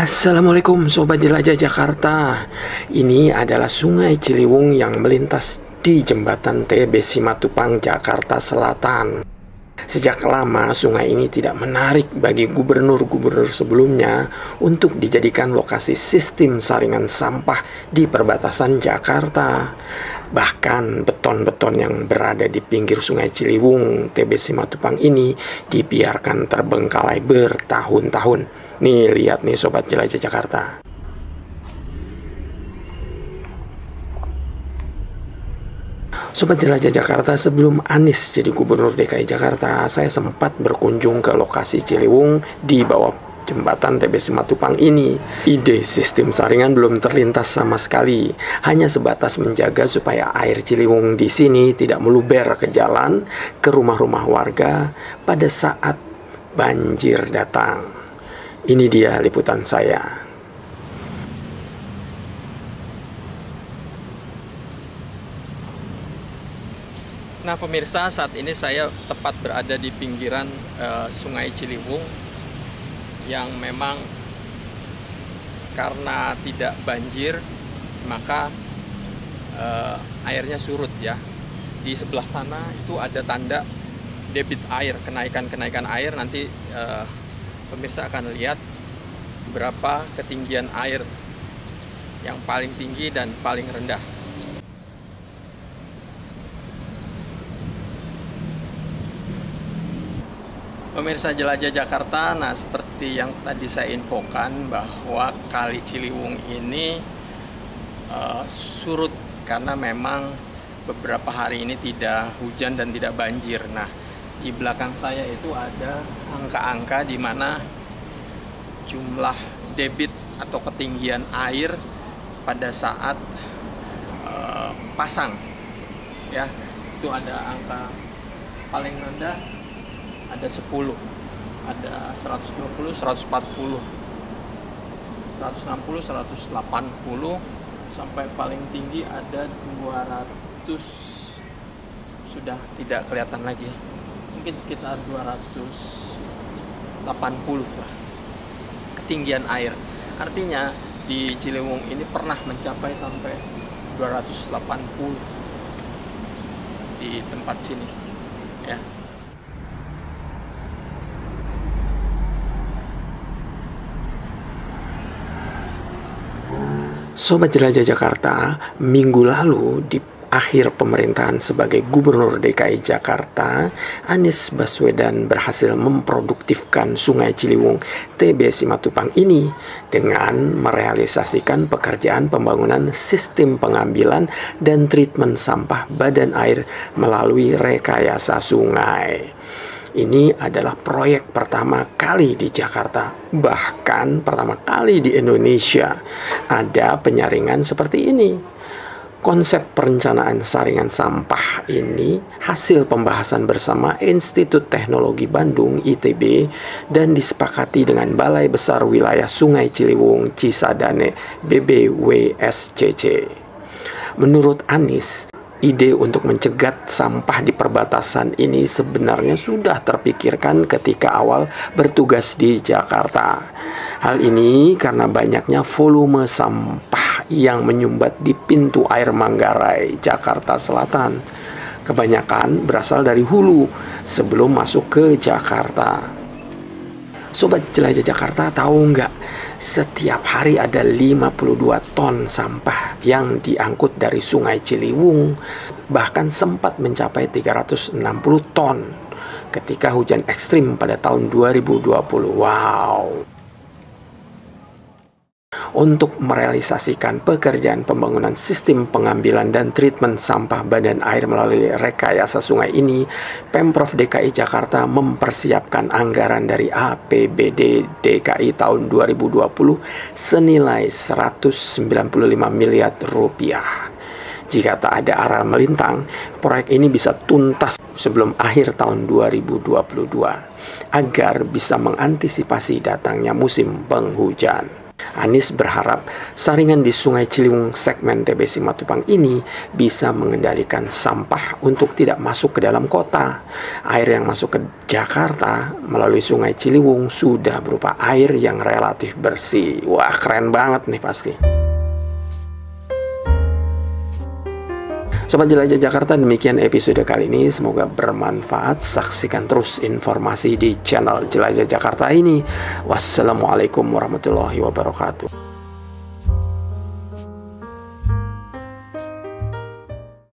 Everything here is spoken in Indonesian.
Assalamualaikum Sobat Jelajah Jakarta. Ini adalah sungai Ciliwung yang melintas di jembatan TB Simatupang, Jakarta Selatan Sejak lama sungai ini tidak menarik bagi gubernur-gubernur sebelumnya untuk dijadikan lokasi sistem saringan sampah di perbatasan Jakarta. Bahkan beton-beton yang berada di pinggir sungai Ciliwung, TB Simatupang ini dibiarkan terbengkalai bertahun-tahun. Nih lihat nih sobat jelajah Jakarta. Sobat Jelajah Jakarta, sebelum Anies jadi Gubernur DKI Jakarta, saya sempat berkunjung ke lokasi Ciliwung di bawah jembatan TB Simatupang ini. Ide sistem saringan belum terlintas sama sekali, hanya sebatas menjaga supaya air Ciliwung di sini tidak meluber ke jalan, ke rumah-rumah warga pada saat banjir datang. Ini dia liputan saya. Nah, pemirsa, saat ini saya tepat berada di pinggiran uh, Sungai Ciliwung yang memang karena tidak banjir, maka uh, airnya surut ya. Di sebelah sana itu ada tanda debit air, kenaikan-kenaikan air nanti uh, pemirsa akan lihat berapa ketinggian air yang paling tinggi dan paling rendah. Pemirsa jelajah Jakarta, nah seperti yang tadi saya infokan bahwa Kali Ciliwung ini uh, surut karena memang beberapa hari ini tidak hujan dan tidak banjir. Nah, di belakang saya itu ada angka-angka di mana jumlah debit atau ketinggian air pada saat uh, pasang ya itu ada angka paling rendah ada 10 ada 120 140 160 180 sampai paling tinggi ada 200 sudah tidak kelihatan lagi. Mungkin sekitar 280 lah. Ketinggian air. Artinya di Ciliwung ini pernah mencapai sampai 280 di tempat sini ya Sobat Jelajah Jakarta, minggu lalu di akhir pemerintahan sebagai Gubernur DKI Jakarta, Anies Baswedan berhasil memproduktifkan Sungai Ciliwung TB Simatupang ini dengan merealisasikan pekerjaan pembangunan sistem pengambilan dan treatment sampah badan air melalui rekayasa sungai. Ini adalah proyek pertama kali di Jakarta, bahkan pertama kali di Indonesia ada penyaringan seperti ini Konsep perencanaan saringan sampah ini hasil pembahasan bersama Institut Teknologi Bandung ITB dan disepakati dengan Balai Besar Wilayah Sungai Ciliwung Cisadane BBWSCC. Menurut Anies, ide untuk mencegat sampah di perbatasan ini sebenarnya sudah terpikirkan ketika awal bertugas di Jakarta. Hal ini karena banyaknya volume sampah yang menyumbat di pintu air Manggarai, Jakarta Selatan. Kebanyakan berasal dari hulu sebelum masuk ke Jakarta. Sobat jelajah Jakarta tahu nggak? Setiap hari ada 52 ton sampah yang diangkut dari sungai Ciliwung. Bahkan sempat mencapai 360 ton ketika hujan ekstrim pada tahun 2020. Wow! Untuk merealisasikan pekerjaan pembangunan sistem pengambilan dan treatment sampah badan air melalui rekayasa sungai ini, Pemprov DKI Jakarta mempersiapkan anggaran dari APBD DKI tahun 2020 senilai 195 miliar rupiah. Jika tak ada arah melintang, proyek ini bisa tuntas sebelum akhir tahun 2022 agar bisa mengantisipasi datangnya musim penghujan. Anies berharap saringan di Sungai Ciliwung segmen TBC Matupang ini bisa mengendalikan sampah untuk tidak masuk ke dalam kota. Air yang masuk ke Jakarta melalui Sungai Ciliwung sudah berupa air yang relatif bersih. Wah, keren banget nih pasti. Sobat Jelajah Jakarta, demikian episode kali ini. Semoga bermanfaat. Saksikan terus informasi di channel Jelajah Jakarta ini. Wassalamualaikum warahmatullahi wabarakatuh.